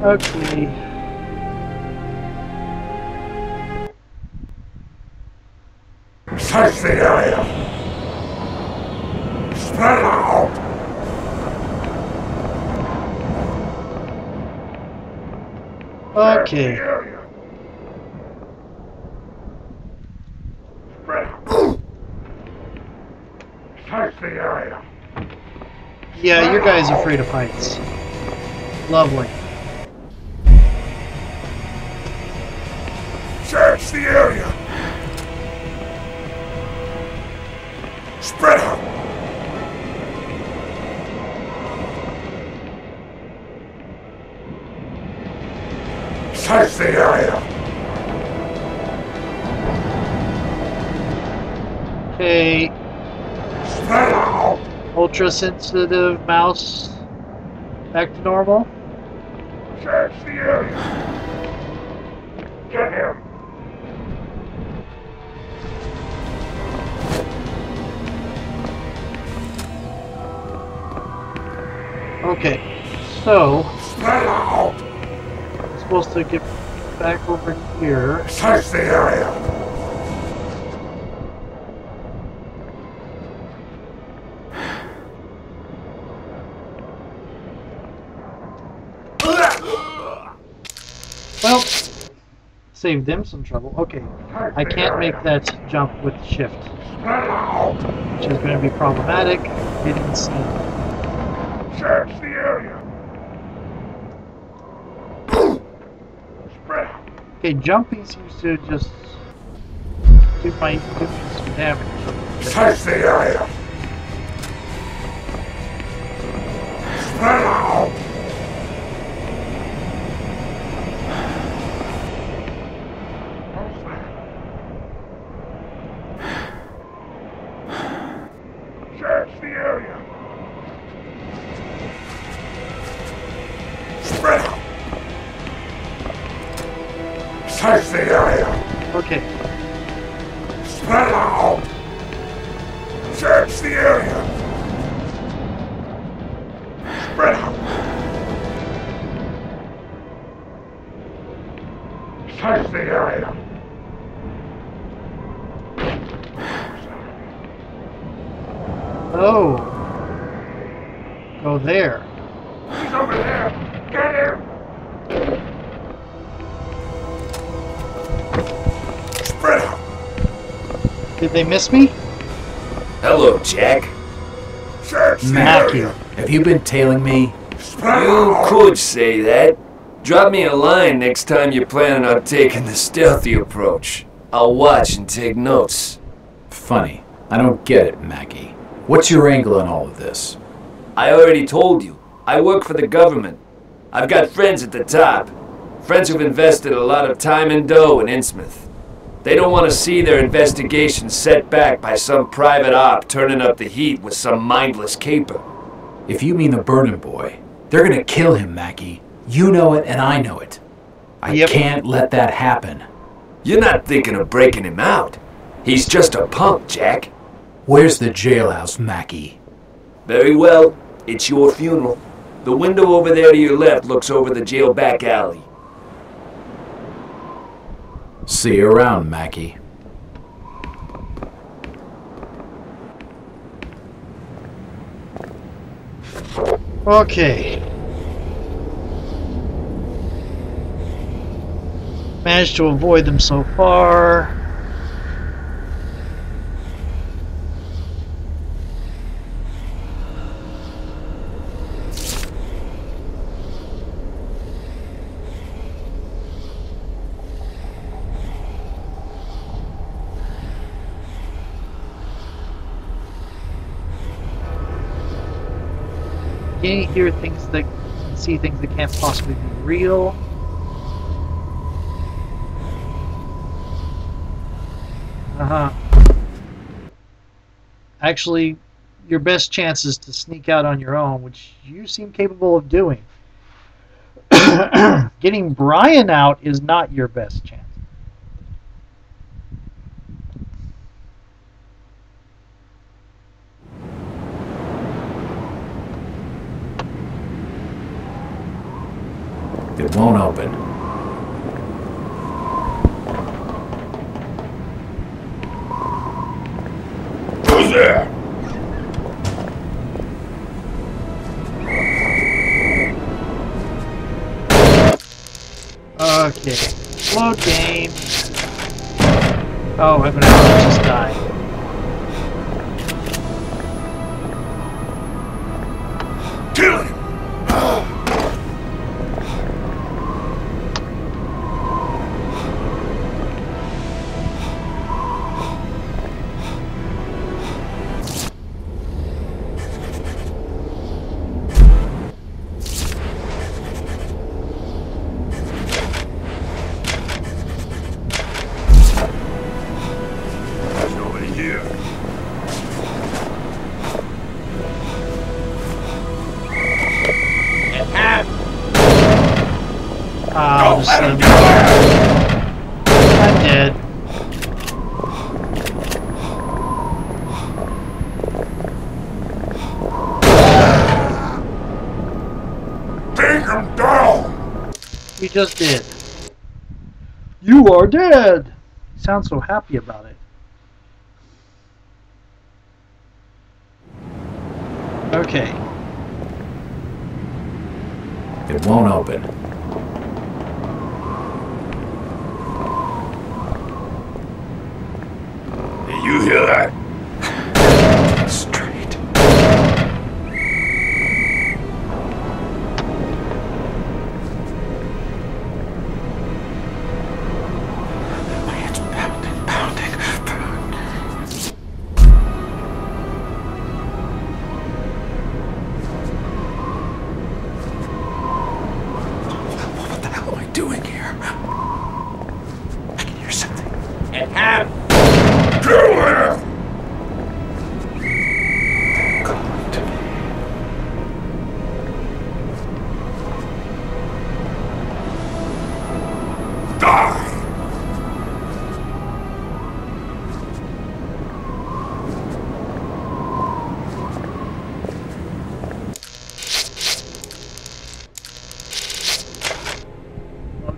Okay. Search the area. Spread out. Okay. Spread out. The area. Yeah, your guy's are afraid of heights. Lovely. Search the area. Spread out. Search the area. Okay, Spread out. ultra sensitive mouse. Back to normal. Search the area. Get him. Okay, so I'm supposed to get back over here. Search the area. Well, saved them some trouble. Okay, I can't make that jump with shift, which is going to be problematic. Seen. Search the area. Spread out. Okay, jumping seems to just do my do me some damage. Search the area. Spread out. Search the area. Okay, Spread out! Search the area! They miss me? Hello, Jack. Search Mackie. Have you been tailing me? You could say that. Drop me a line next time you're planning on taking the stealthy approach. I'll watch and take notes. Funny. I don't get it, Mackie. What's your angle on all of this? I already told you. I work for the government. I've got friends at the top. Friends who've invested a lot of time and dough in Innsmouth. They don't want to see their investigation set back by some private op turning up the heat with some mindless caper. If you mean the Burning Boy, they're gonna kill him, Mackie. You know it, and I know it. I Yep. can't let that happen. You're not thinking of breaking him out. He's just a punk, Jack. Where's the jailhouse, Mackie? Very well. It's your funeral. The window over there to your left looks over the jail back alley. See you around, Mackie. Okay. Managed to avoid them so far. Can you hear things that see things that can't possibly be real? Uh huh. Actually, your best chance is to sneak out on your own, which you seem capable of doing. Getting Brian out is not your best chance. It won't open. Who's there? Okay. Load game. Oh, I'm gonna just die. Kill him! Just did. You are dead! You sound so happy about it. Okay. It won't open. You hear that?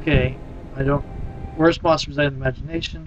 Okay. I don't. Worst monsters I imagination.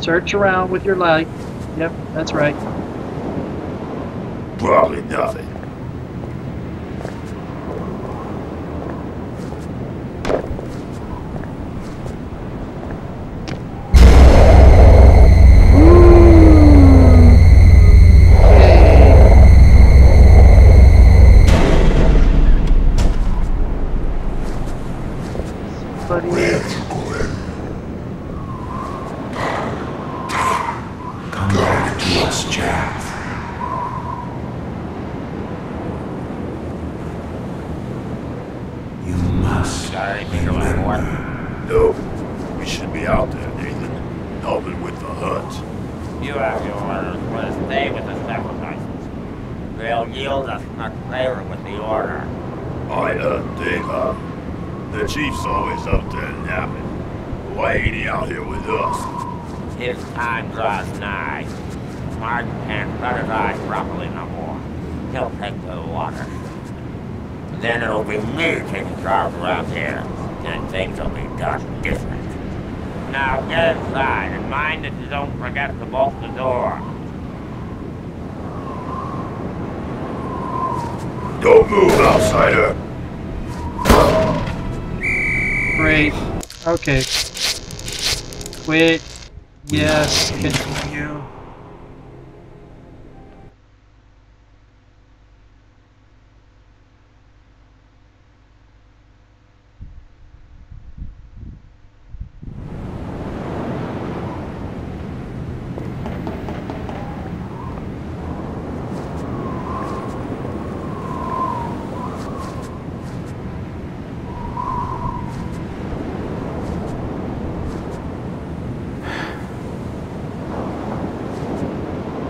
Search around with your light. Yep, that's right. Probably nothing. Shut properly no more. He'll take the water. Then it'll be me taking charge around here, and things will be done different. Now get inside, and mind that you don't forget to bolt the door. Don't move, outsider. Great. Okay. Quit. Yes. Continue.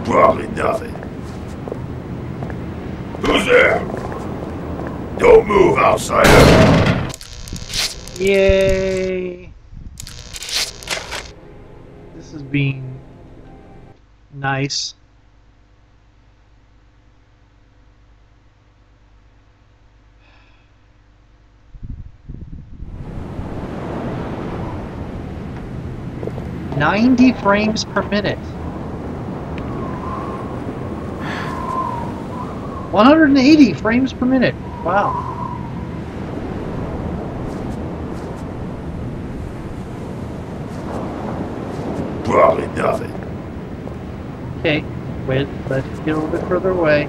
Probably nothing. Who's there? Don't move, outsider. Yay! This is being nice. Ninety frames per minute. One hundred and eighty frames per minute. Wow. Probably nothing. Okay, wait, let's get a little bit further away.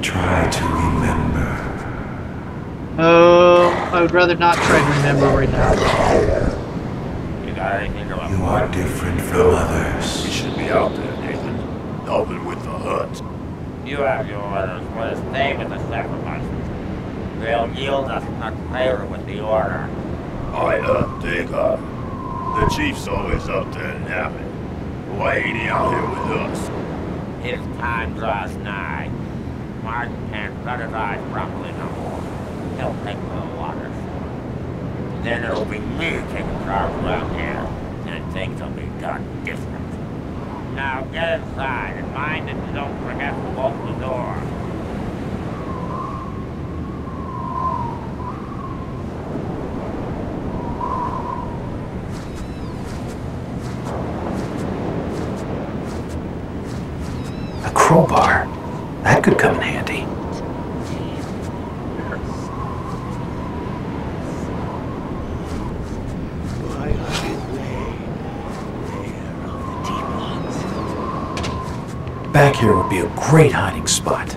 Try to remember. Oh, I would rather not try to remember right now. You got anything to You are different from We others. should be out there, Nathan. Helping with the hunt. You have your orders. We'll stay with the sacrifices. They'll yield us much favor with the order. I, Dave, uh, the chief's always up there napping. Why ain't he out here with us? His time draws nigh. Martin can't shut his eyes properly no more. He'll take the water. Then it'll be me taking charge around here, and things will be done different. Now get inside, and mind that you don't forget to bolt the door. A crowbar. That could come in handy. Here would be a great hiding spot.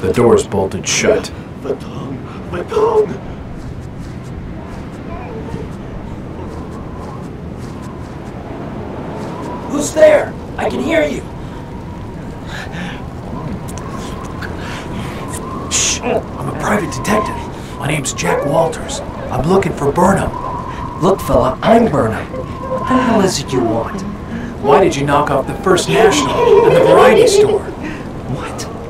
The door's bolted shut. My tongue! My tongue! Who's there? I can hear you. Shh! I'm a private detective. My name's Jack Walters. I'm looking for Burnham. Look, fella, I'm Burnham. What the hell is it you want? Why did you knock off the First National and the variety store?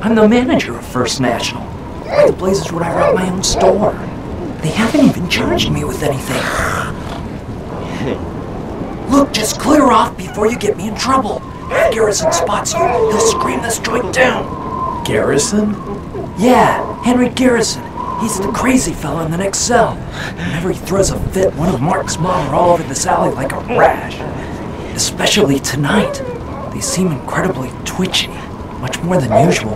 I'm the manager of First National. Why the blazes would I rob my own store? They haven't even charged me with anything. Look, just clear off before you get me in trouble. If Garrison spots you, he'll scream this joint down. Garrison? Yeah, Henry Garrison. He's the crazy fella in the next cell. Whenever he throws a fit, one of Martin's mob are all over this alley like a rash. Especially tonight. They seem incredibly twitchy, much more than usual.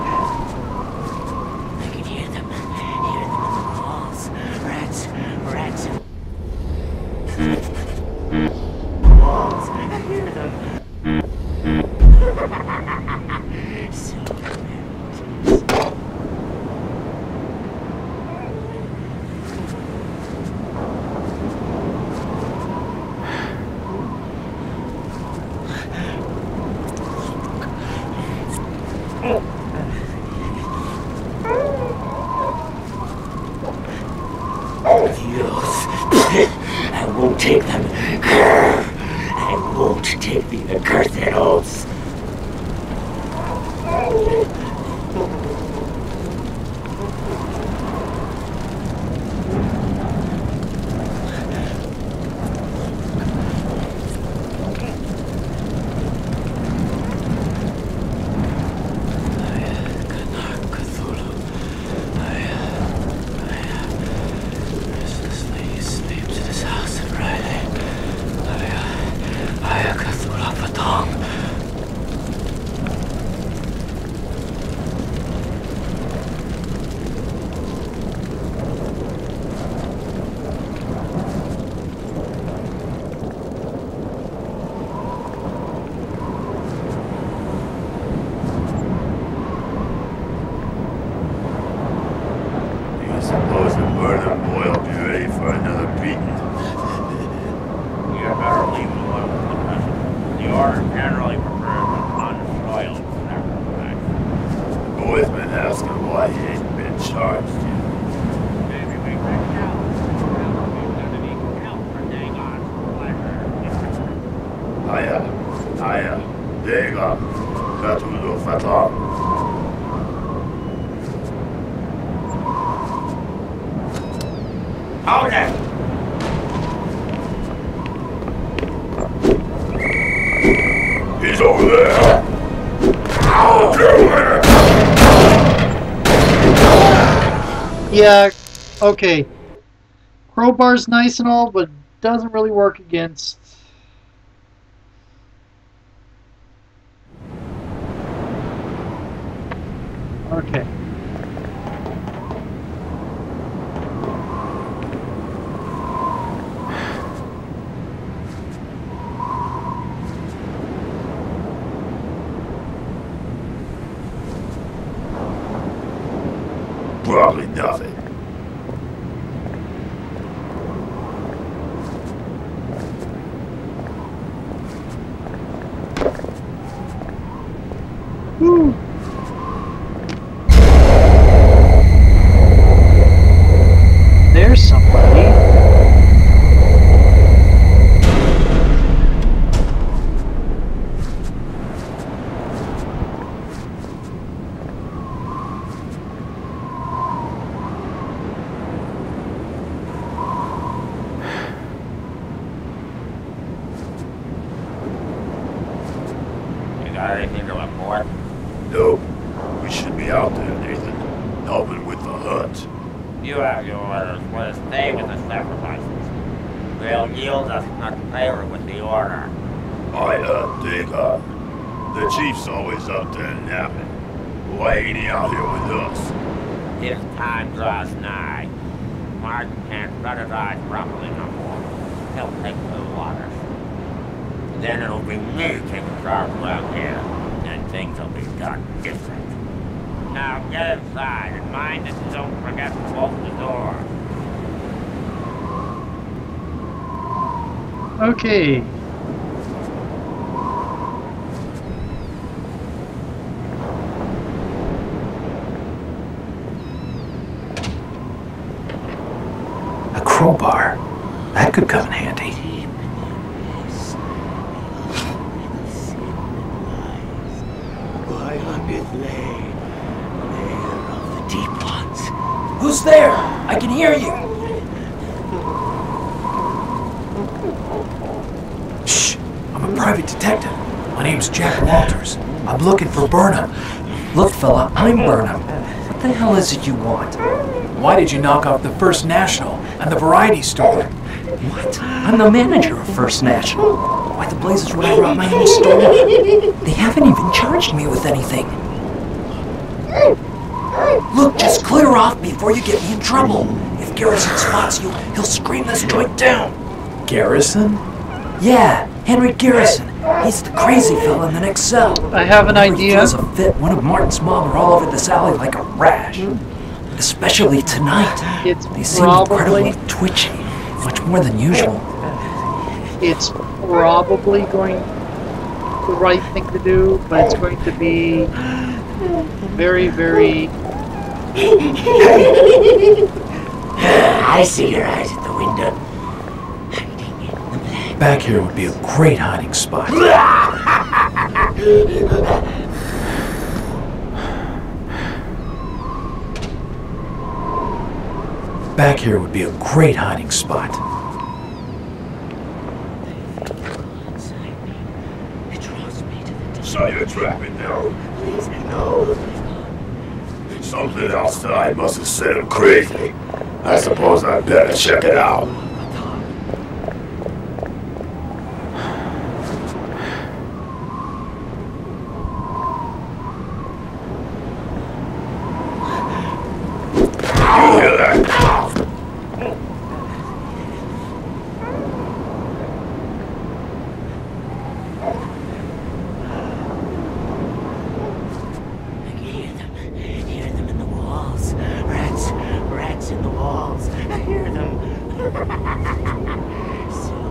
Yeah, okay. Crowbar's nice and all, but doesn't really work against. Okay. Probably nothing. Woo. There's somebody. You got anything to report? Nope. We should be out there, Nathan. Helping with the hunt. You have your orders. Let us with the sacrifices. They'll yield us not favor with the order. I, uh, Dega. The chief's always up there napping. Why ain't he out here with us? His time draws nigh. Martin can't shut his eyes properly no more. He'll take the waters. Then it'll be me taking charge out here, and things will be done different. Now get inside, and mind that you don't forget to lock the door. Okay. A crowbar. That could come in handy. Who's there? I can hear you. Shh! I'm a private detective. My name's Jack Walters. I'm looking for Burnham. Look, fella, I'm Burnham. What the hell is it you want? Why did you knock off the First National and the Variety Store? What? I'm the manager of First National. Why the blazes would I rob my own store? They haven't even charged me with anything. Look, just clear off before you get me in trouble. If Garrison spots you, he'll scream this joint down. Garrison? Yeah, Henry Garrison. He's the crazy fella in the next cell. I have an Whenever he idea. throws a fit, one of Martin's mob are all over this alley like a rash. Especially tonight. It's They seem probably incredibly twitchy, much more than usual. it's probably going the right thing to do, but it's going to be very, very I see your eyes at the window. Back here would be a great hiding spot. Back here would be a great hiding spot. It draws me to the So you're trapping now. Please, no. Something outside must have set him crazy. I suppose I'd better check it out. You hear that? I can hear them. Hear them in the walls. Rats. Rats in the walls. I hear them. so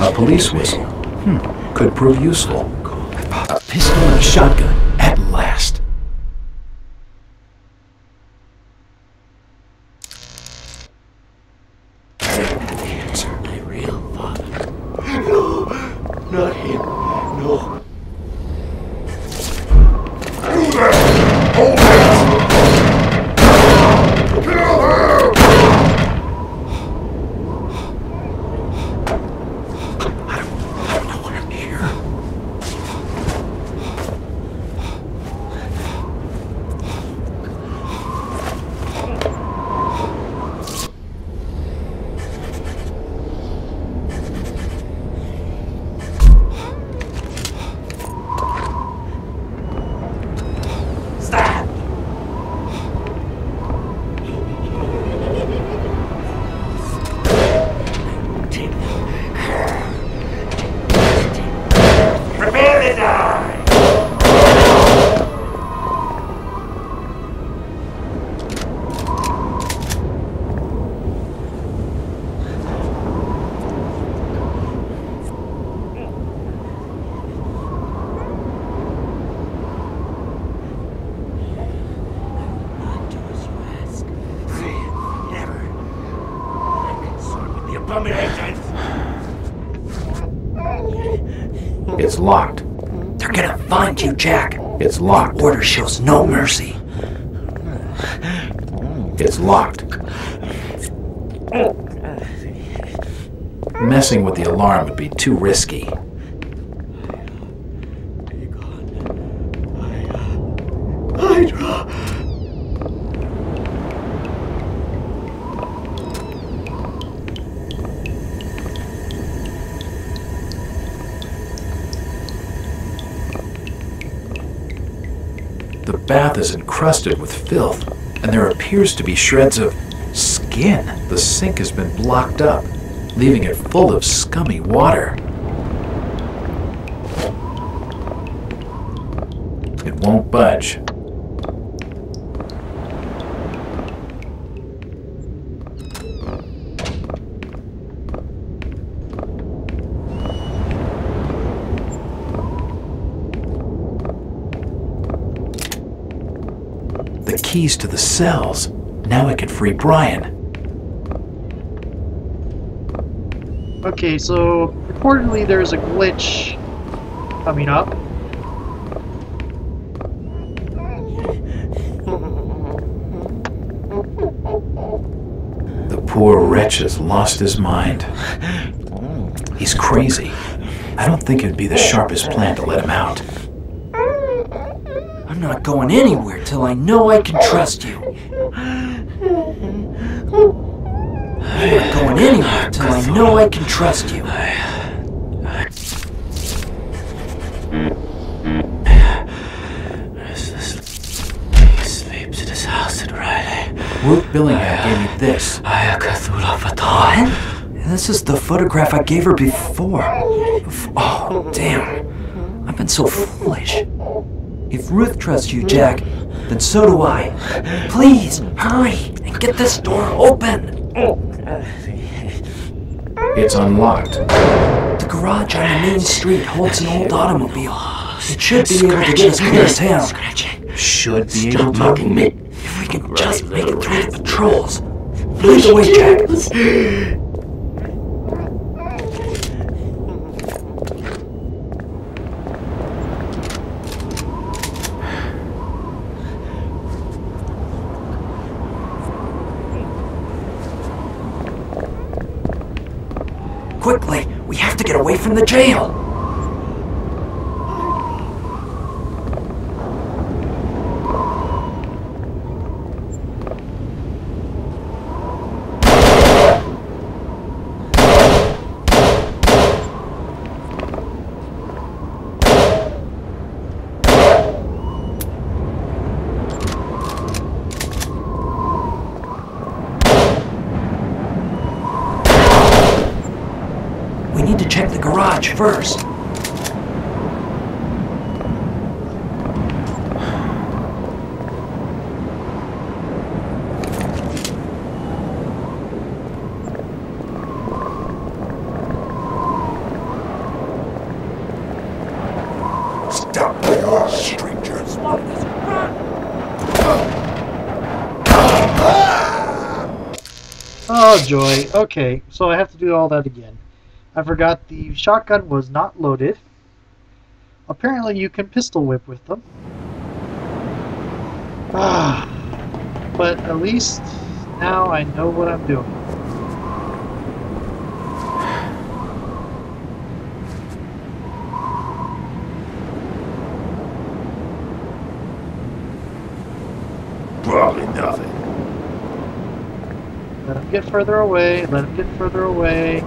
A whistle. Hmm. Could prove useful. A pistol and a shotgun. Jack. It's locked. Order shows no mercy. It's locked. Messing with the alarm would be too risky. Hydra! Bath is encrusted with filth, and there appears to be shreds of skin. The sink has been blocked up, leaving it full of scummy water. It won't budge. the keys to the cells. Now I can free Brian. Okay, so reportedly there's a glitch coming up. The poor wretch has lost his mind. He's crazy. I don't think it'd be the sharpest plan to let him out. I'm not going anywhere till I know I can trust you. I'm not going anywhere till I know I can trust you. Ruth Billingham gave me this. Fatan. This is the photograph I gave her before. Oh, damn. I've been so foolish. If Ruth trusts you, Jack, then so do I. Please, hurry and get this door open. It's unlocked. The garage on the main street holds an old automobile. It should be able to get us clear town. Scratching. Should be able to. talking me. If we can just make it through the patrols. Lead the way, Jack. Quickly, we have to get away from the jail. We need to check the garage first. Stop there, strangers. Oh joy. Okay, so I have to do all that again. I forgot the shotgun was not loaded. Apparently you can pistol whip with them. Ah, but at least now I know what I'm doing. Probably nothing. Let him get further away. Let him get further away.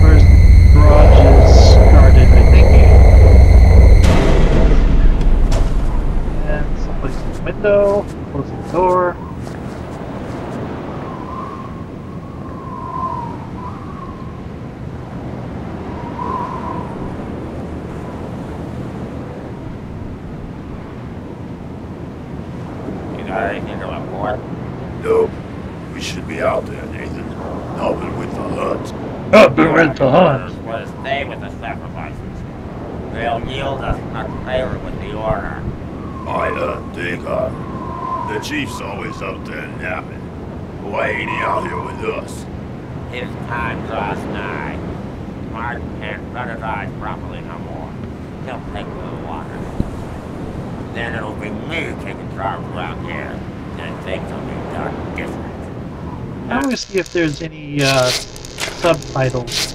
Where's the garage is guarded, I think. And someplace in the window. Closing the door. You got anything to report? Nope. We should be out there, Nathan. Helping with the hunt. Helping with the hunt. Orders was to stay with the sacrifices. They'll yield us not favor with the order. I, uh, think, uh, the chief's always out there napping. Why ain't he out here with us? His time draws nigh. Martin can't shut his eyes properly no more. He'll take a little water. Then it'll be me taking charge around here, and things will be done different. I want to see if there's any uh, subtitles.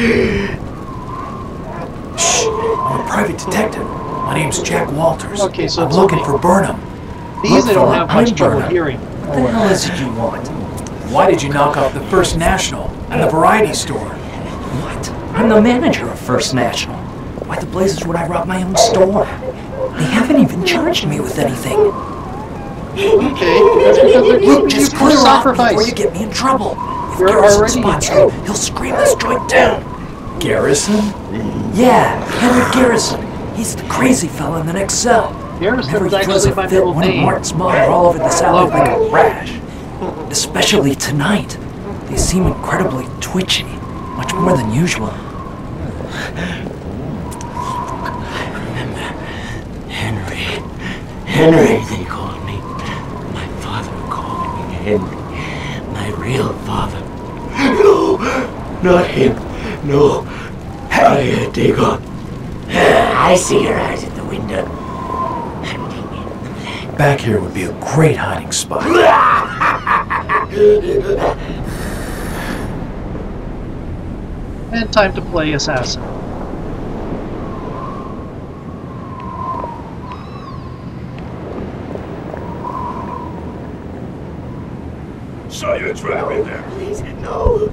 Shh! I'm a private detective. My name's Jack Walters. Okay, so I'm looking okay. for Burnham. These I don't Look, have much I'm trouble Burnham. hearing. What the hell is it you want? Why did you knock off the First National and the Variety Store? What? I'm the manager of First National. Why the blazes would I rob my own store? They haven't even charged me with anything. Okay, that's because they're Look, keeping just clear off before you get me in trouble. If You're Garrison already spots you, he'll scream this joint down. Garrison? Yeah, Henry Garrison. He's the crazy fella in the next cell. Garrison's Whenever he throws actually a my fit, middle one of name. Martin's mob are all over this alley like a rash. Especially tonight. They seem incredibly twitchy, much more than usual. Henry. Henry, they called me. My father called me Henry. My real father. No, not him. No. Hey, uh, Dagon. I see your eyes at the window. Back here would be a great hiding spot. And time to play assassin. Saw your trap in there. Please, no.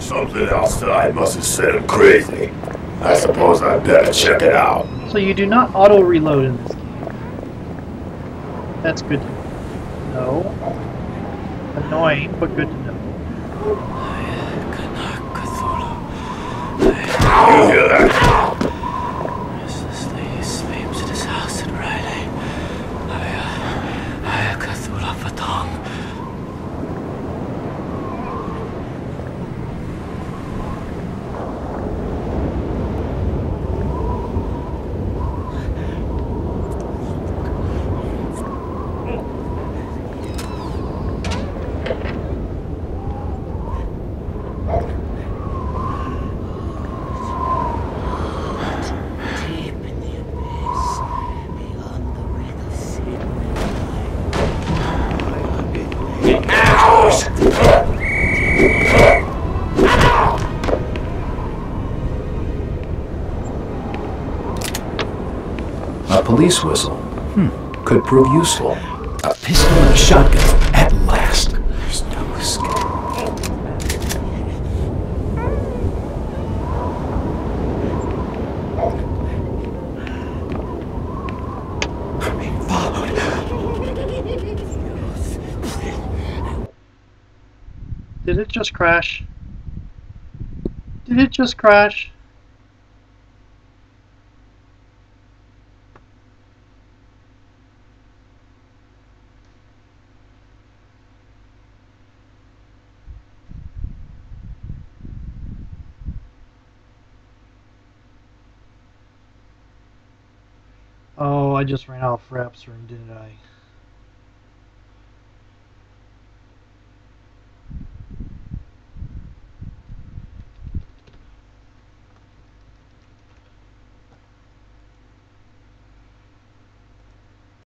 Something else that I must have set him crazy. I suppose I'd better check it out. So you do not auto reload in this game. That's good to know. Annoying, but good to know. You hear that? A police whistle. Hmm. Could prove useful. A pistol and a shotgun. At last. There's no escape. Did it just crash? Did it just crash? I just ran out of Frapster, didn't I?